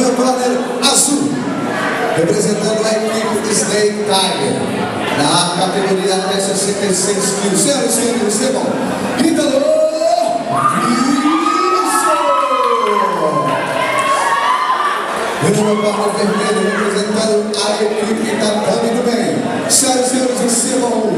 meu brother azul, representando a equipe Disney Tiger, na categoria até 66 quilos. Senhoras e senhores, recebam é Ítalo Wilson! Meu brother é vermelho, representando a equipe Tatame do Bem. Senhoras e senhores, recebam